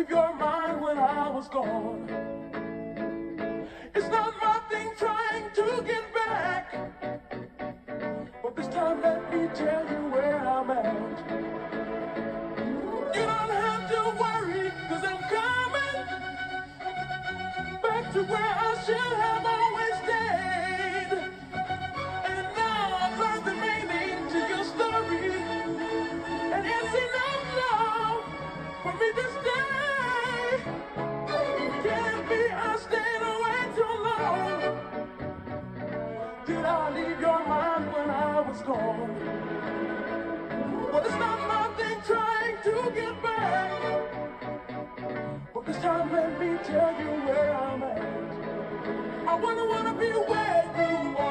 leave your mind when I was gone. It's not my thing trying to get back. But this time let me tell you where I'm at. You don't have to worry, cause I'm coming back to where I should have was gone? Well, it's not my thing trying to get back. But this time let me tell you where I'm at. I wanna wanna be where you are.